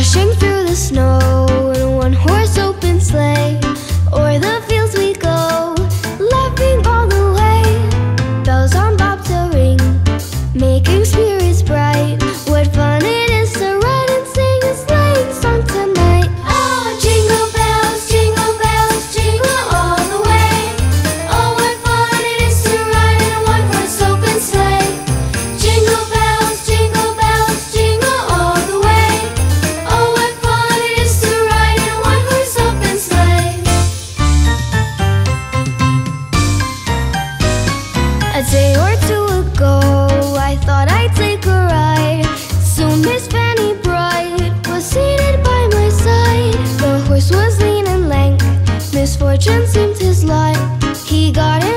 Rushing through the snow in one horse open sleigh. Day or two ago, I thought I'd take a ride. Soon Miss Fanny Bright was seated by my side. The horse was lean and lank, misfortune seemed his lot. He got into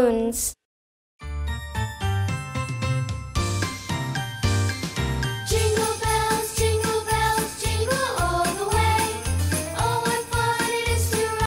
Tunes!